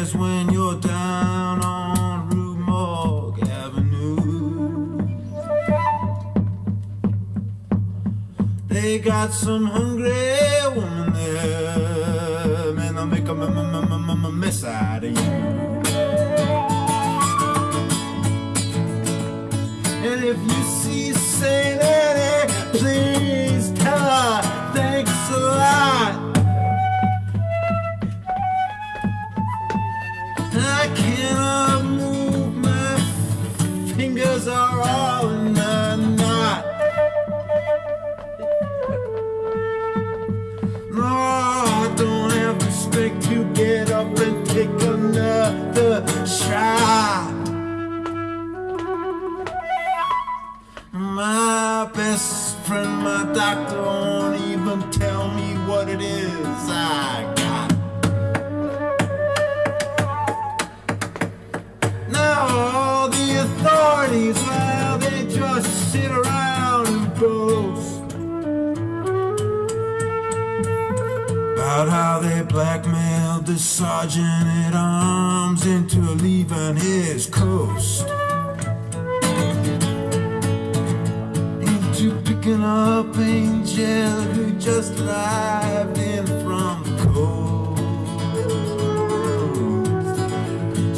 any when you're down on Rue Morgue Avenue. They got some hungry woman there, man. They'll make a m- m- m- m- m- mess out of you. And if you see Saint Annie, please the to get up and take another shot. My best friend, my doctor, won't even tell me what it is I got. Blackmailed the sergeant at arms into leaving his coast. Into picking up Angel who just arrived in from the coast.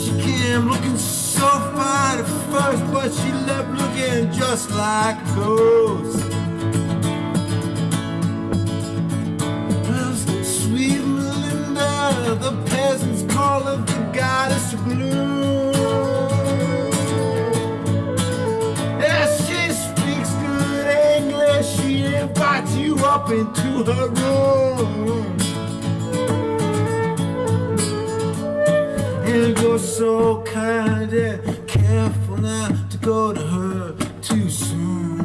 She came looking so fine at first, but she left looking just like a ghost. Into her room. And you're so kind and careful not to go to her too soon.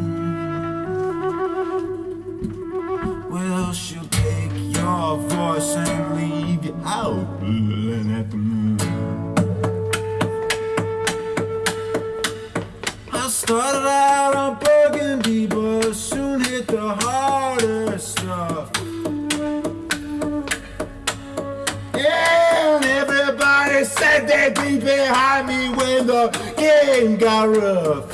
Well, she'll take your voice and leave you out at the moon. I started out on burgundy, but soon hit the harder And everybody said they'd be behind me when the game got rough.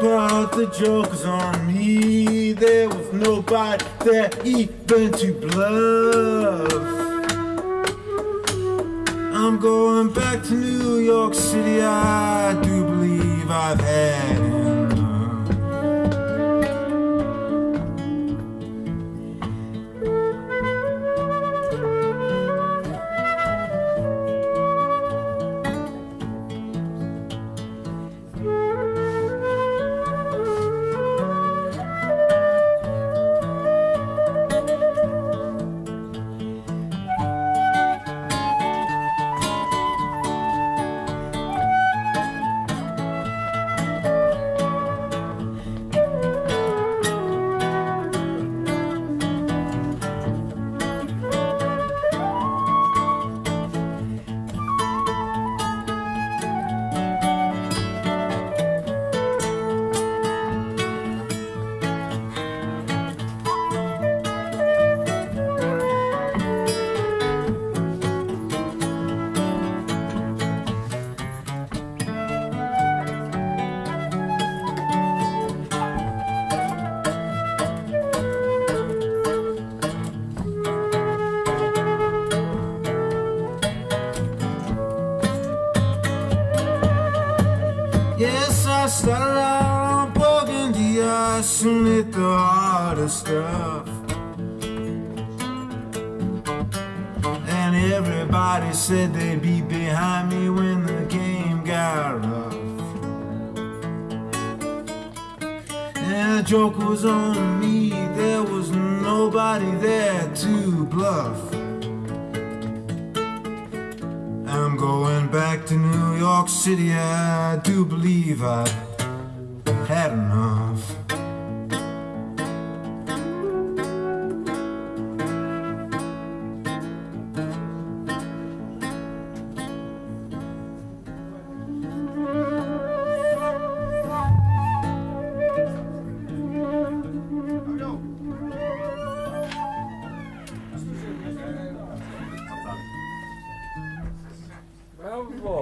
But the joke was on me. There was nobody there even to bluff. I'm going back to New York City. I do believe I've had enough. Started out on burgundy. I soon hit the harder stuff. And everybody said they'd be behind me when the game got rough. And the joke was on me. There was nobody there to bluff. I'm going back to New York City. I do believe I've had enough.